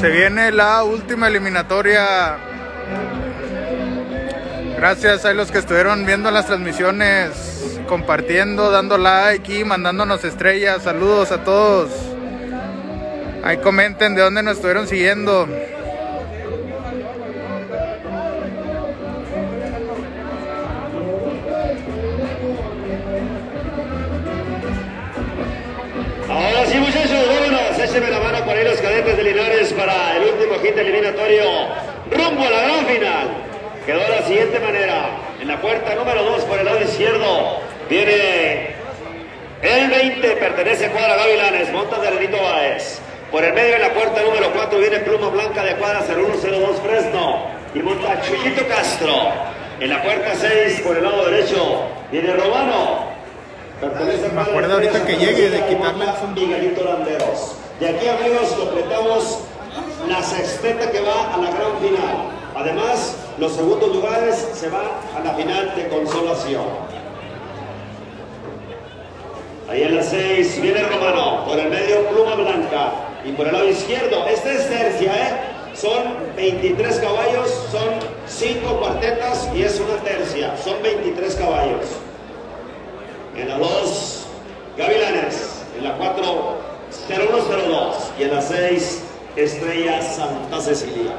Se viene la última eliminatoria. Gracias a los que estuvieron viendo las transmisiones, compartiendo, dando like y mandándonos estrellas. Saludos a todos. Ahí comenten de dónde nos estuvieron siguiendo. Ahora sí, muchachos, vámonos. Écheme la mano para ir los cadetes de Linares para el último hit eliminatorio rumbo a la gran final. Quedó la siguiente manera. En la puerta número 2 por el lado izquierdo viene el 20, pertenece a Cuadra Gavilanes, monta de Renito Báez. Por el medio en la puerta número 4 viene Pluma Blanca de Cuadra 0102 Fresno y monta Chuyito Castro. En la puerta 6 por el lado derecho viene Romano. Pertenece a Me acuerdo ahorita que llegue de quitarle el Landeros. De aquí, amigos, completamos la sexteta que va a la gran final. Además, los segundos lugares se van a la final de consolación. Ahí en la 6 viene Romano, por el medio Pluma Blanca y por el lado izquierdo, esta es tercia, ¿eh? Son 23 caballos, son 5 cuartetas y es una tercia, son 23 caballos. En la 2, Gavilanes. En la 4, 0102. Y en la 6, Estrella Santa Cecilia.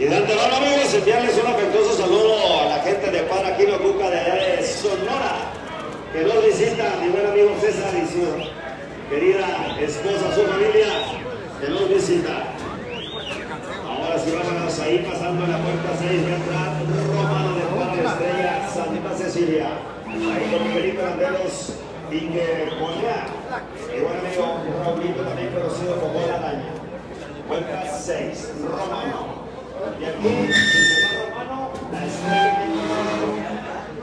Y de antemano, amigos, enviarles un afectuoso saludo a la gente de Paraquino Cuca de de Sonora, que nos visita, mi buen amigo César y querida esposa, su familia, que nos visita. Ahora sí, vámonos ahí pasando en la puerta 6, va a entrar Romano de Cuadra Estrella, Santa Cecilia. Ahí con Miguelito Landeros, Inge Bonilla. Y buen amigo Raulito, también conocido como La Araña. Puerta 6, Romano. Y aquí, el Romano, la estrella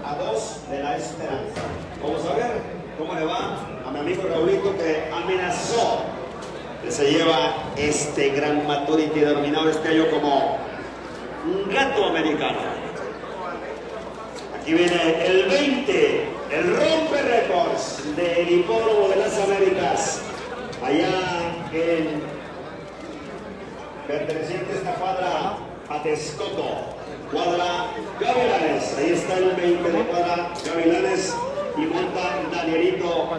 a dos de la esperanza. Vamos a ver cómo le va a mi amigo Raulito que amenazó que se lleva este gran Maturity denominado este año como un gato americano. Aquí viene el 20, el rompe récords del hipódromo de las Américas, allá en perteneciente a esta cuadra a Texcoco, cuadra Gavilanes, ahí está el 20 de cuadra Gavilanes y monta Danielito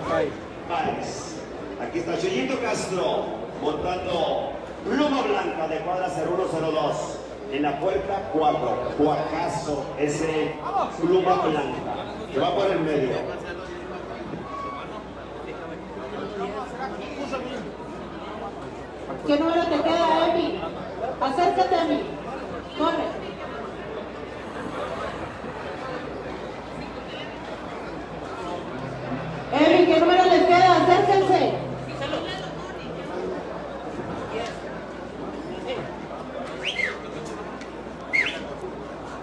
Páez. Aquí está Chuyito Castro montando Pluma Blanca de cuadra 0102 en la puerta 4, Cuacazo, ese Pluma Blanca que va por el medio. ¿Qué número te queda, Emi? Acércate a mí. Corre. ¿qué número les queda? Acérquense.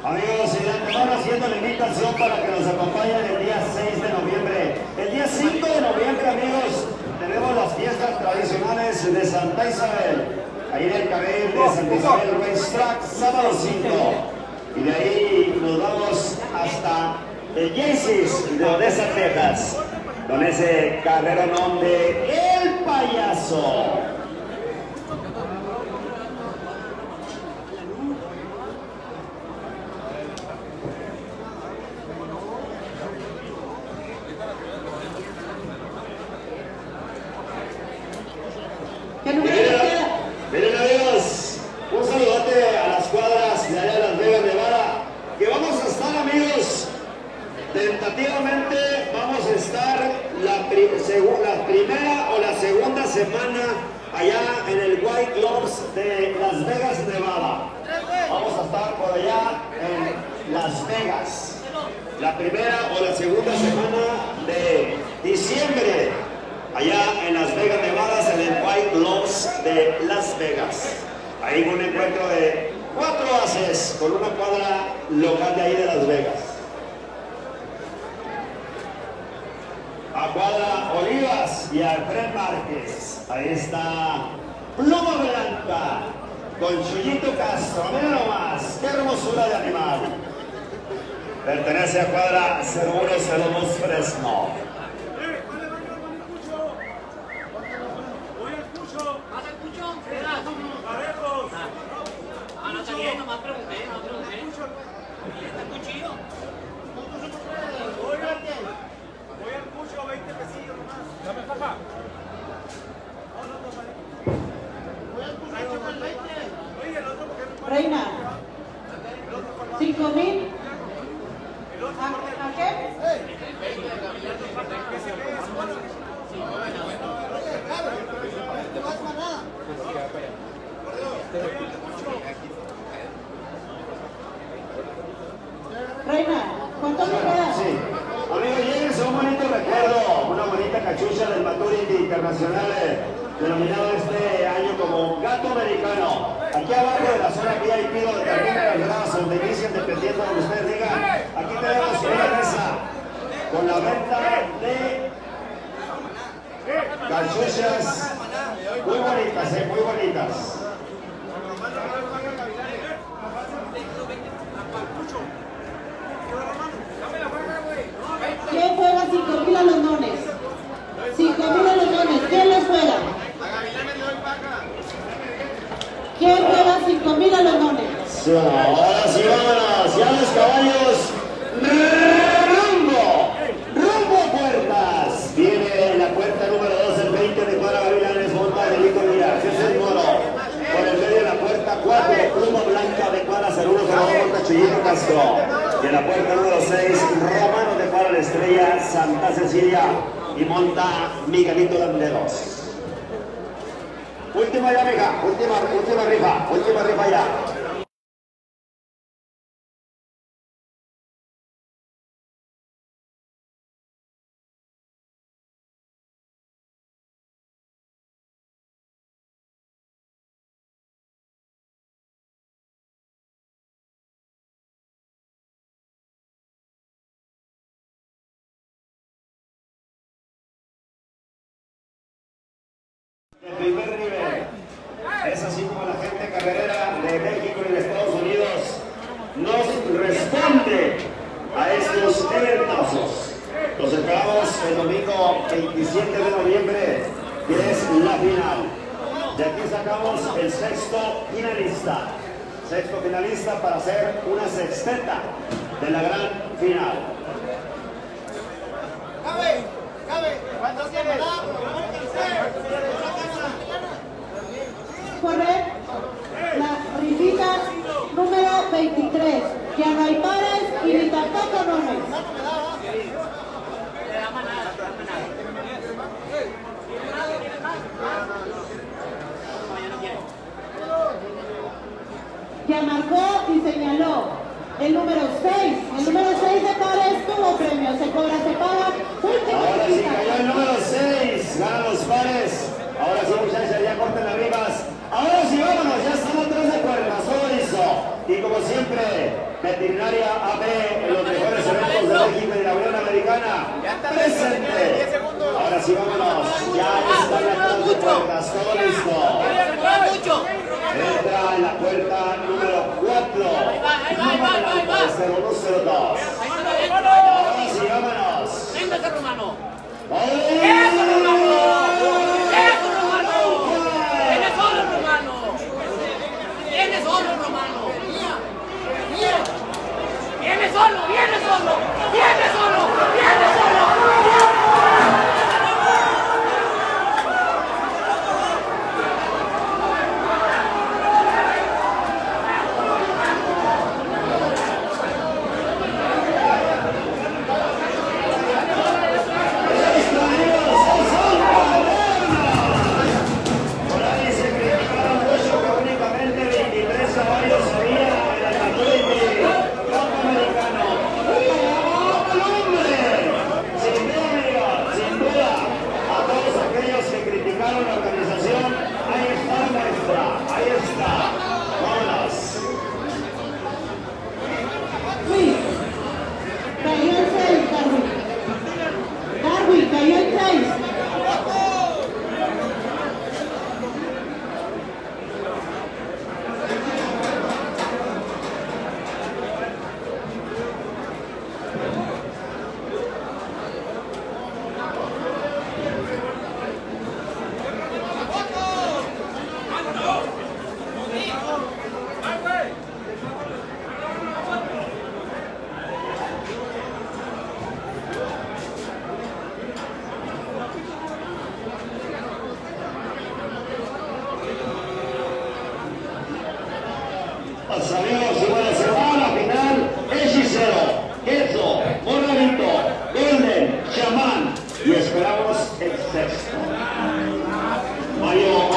Amigos, y de haciendo la invitación para que nos acompañen el día 6 de noviembre. El día 5 de noviembre, amigos, tenemos las fiestas tradicionales de Santa Isabel. Ahí en el cabello de Santa Isabel Racetrack, sábado 5. Y de ahí nos vamos hasta el Jaycees de Odessa, Texas. Con ese carrerón de El Payaso. ¿Qué número te queda? Miren amigos, un saludote a las cuadras de allá de Las Vegas, Nevada, que vamos a estar amigos, tentativamente vamos a estar la, pri- segu- la primera o la segunda semana allá en el White Globes de Las Vegas, Nevada. Vamos a estar por allá en Las Vegas. Primera o la segunda semana de diciembre, allá en Las Vegas, Nevada, en el White Loss de Las Vegas. Ahí un encuentro de cuatro haces con una cuadra local de ahí de Las Vegas. A cuadra Olivas y Alfred Márquez. Ahí está Pluma Blanca con Chuyito Castro. Mira nomás, qué hermosura de animal. Pertenece a cuadra 0102 Fresno. Voy al cucho, 20 pesillos nomás. Dame papá. Oye, el otro porque no Reina. Cinco mil. ¿A, a qué? Reina, ¿cuánto me queda? Sí. Amigos, llévense un bonito recuerdo, una bonita cachucha del Maturity Internacional, eh, denominado este año como Gato Americano. Aquí abajo de la zona VIP donde terminan las gradas, donde inician, dependiendo de donde ustedes digan, aquí tenemos una mesa con la venta de cachuchas muy bonitas, eh, muy bonitas. Juega cinco mil a los? Ahora sí, vámonos. Ya los caballos. Rumbo. Rumbo a puertas. Viene la puerta número 2, el 20 de Cuadra Gavilanes, monta de Lico Díaz. Jesús Moro. Por el medio de la puerta 4, Pluma Blanca de Cuadra Saludos, que va monta Chuyito Castro. Y en la puerta número 6, Romano de Cuadra la Estrella, Santa Cecilia. Y monta Miguelito Landeros. Última ya, amiga. Última, última rifa. Última rifa ya. El primer nivel. Es así como la gente carrera de México y de Estados Unidos nos responde a estos eventazos. Los esperamos el domingo 27 de noviembre, que es la final. De aquí sacamos el sexto finalista. Sexto finalista para hacer una sexteta de la gran final. Correr la rifita número 23. Ya no hay pares y da manada. Ya marcó y señaló. El número 6. El número 6 de pares tuvo premio. Se cobra, se paga. Ahora sí cayó el número 6, ganan los pares. Ahora sí, muchachas, ya corten las ribas. Ahora sí, vámonos, ya estamos atrás de cuerdas, todo listo. Y como siempre, Veterinaria AB, en los mejores eventos de México y de la Unión Americana, presente. Ahora sí, vámonos, ya están atrás de cuerdas, todo listo. mucho! Entra en la puerta número 4. Ahí va, ahí va, ahí va, ahí va. 0102. Ahí está bien. Ahora sí, vámonos. Venga ese romano.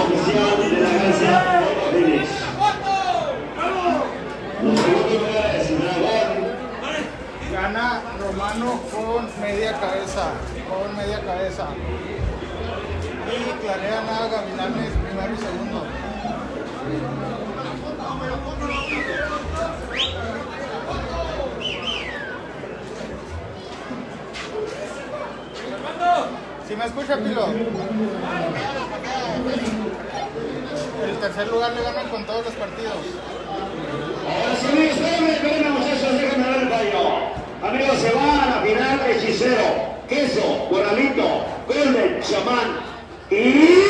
Oficial de la Gana Romano con media cabeza, con media cabeza. Y clarean a Gavilanes primero y segundo. Si me escucha, Pilo. El tercer lugar le ganan con todos los partidos. Ahora sí, espérame, espérame, muchachos, déjenme ver el gallo. Amigos, se va a la final hechicero, queso, moralito, golden, chamán y...